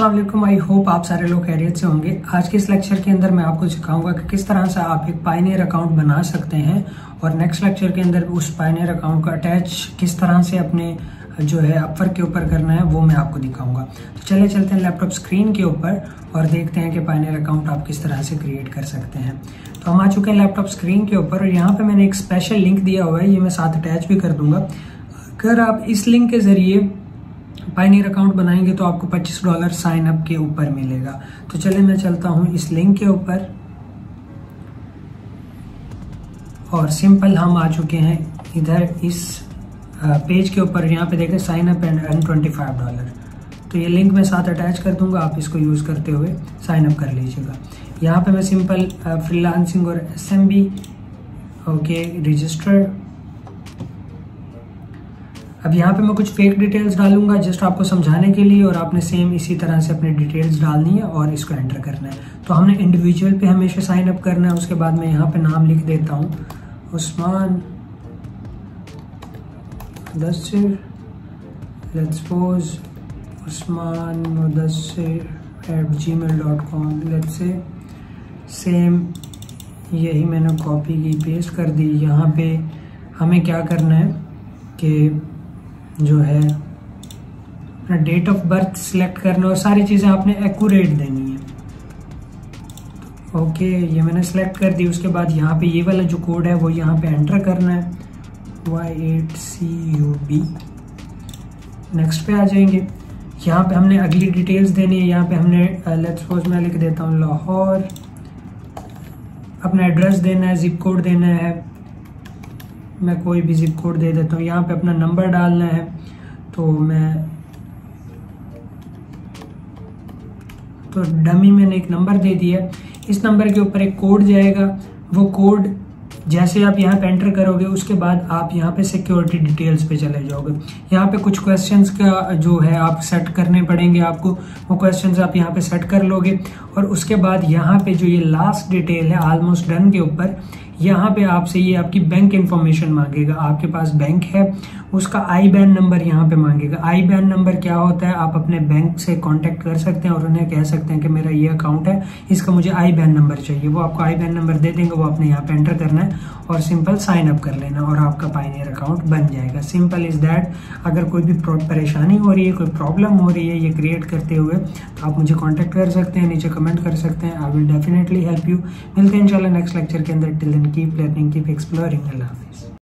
Aslam I hope आप सारे लोग खैरियत से होंगे। आज के इस लेक्चर के अंदर मैं आपको सिखाऊँगा कि किस तरह से आप एक पाइनियर अकाउंट बना सकते हैं और नेक्स्ट लेक्चर के अंदर उस पाइनियर अकाउंट का अटैच किस तरह से अपने, जो है अपवर के ऊपर करना है, वो मैं आपको दिखाऊँगा। तो चले चलते हैं लैपटॉप स्क्रीन के ऊपर और देखते हैं कि पाइनियर अकाउंट आप किस तरह से क्रिएट कर सकते हैं। तो हम आ चुके हैं लैपटॉप स्क्रीन के ऊपर और यहाँ पे मैंने एक स्पेशल लिंक दिया हुआ है, ये मैं साथ अटैच भी कर दूँगा। अगर आप इस लिंक के ज़रिए पाइनियर अकाउंट बनाएँगे तो आपको 25 डॉलर साइन अप के ऊपर मिलेगा। तो चले मैं चलता हूँ इस लिंक के ऊपर। और सिंपल हम आ चुके हैं इधर इस पेज के ऊपर। यहाँ पे देखें sign up and earn twenty five dollar तो ये लिंक मैं साथ अटैच कर दूँगा, आप इसको यूज़ करते हुए साइन अप कर लीजिएगा। यहाँ पे मैं सिंपल फ्रीलांसिंग और S M B okay registered अब यहाँ पे मैं कुछ फेक डिटेल्स डालूँगा जस्ट आपको समझाने के लिए और आपने सेम इसी तरह से अपनी डिटेल्स डालनी है और इसको एंटर करना है। तो हमने इंडिविजुअल पे हमेशा साइन अप करना है, उसके बाद मैं यहाँ पे नाम लिख देता हूँ। Usman Mudassar let's Usman Mudassar at Gmail dot com let's same यही मैंने कॉपी की पेस्ट कर दी। यहाँ पे हमें क्या करना है कि जो है, अपना डेट ऑफ़ बर्थ सिलेक्ट करना और सारी चीज़ें आपने एक्यूरेट देनी है। ओके ये मैंने सेलेक्ट कर दी, उसके बाद यहाँ पे ये वाला जो कोड है, वो यहाँ पे एंटर करना है। Y at C U B next पे आ जाएँगे। यहाँ पे हमने अगली डिटेल्स देनी है। यहाँ पे हमने लेट्स सपोज़ मैं लिख देता हूँ लाहौर। अपना एड्रेस देना है जिप कोड देना है। मैं कोई भी जिप कोड दे देता हूँ। यहाँ पे अपना नंबर डालना है तो मैं तो डमी मैंने एक नंबर दे दिया। इस नंबर के ऊपर एक कोड जाएगा। वो कोड जैसे आप यहाँ पे एंटर करोगे, उसके बाद आप यहाँ पे सिक्योरिटी डिटेल्स पे चले जाओगे। यहाँ पे कुछ क्वेश्चंस का जो है, आप सेट करने पड़ेंगे आपको। वो क्वेश्चंस आप यहाँ पे सेट कर लोगे। और उसके बाद यहाँ पे जो ये लास्ट डिटेल है ऑलमोस्ट डन के ऊपर यहाँ पे आपसे ये आपकी बैंक इन्फॉर्मेशन मांगेगा। आपके पास बैंक है, उसका आई बैन नंबर यहाँ पे मांगेगा। आई बैन नंबर क्या होता है? आप अपने बैंक से कांटेक्ट कर सकते हैं और उन्हें कह सकते हैं कि मेरा ये अकाउंट है, इसका मुझे आई बैन नंबर चाहिए। वो आपको आई बैन नंबर दे देंगे, वो आपने यहाँ पे एंटर करना है और सिंपल साइन अप कर लेना और आपका पाइनियर अकाउंट बन जाएगा। सिंपल इज़ दैट अगर कोई भी परेशानी हो रही है, कोई प्रॉब्लम हो रही है ये क्रिएट करते हुए तो आप मुझे कॉन्टेक्ट कर सकते हैं, नीचे कमेंट कर सकते हैं। I will definitely help you मिलते हैं इंशाल्लाह नेक्स्ट लेक्चर के अंदर। Till then keep learning, keep exploring. I love this.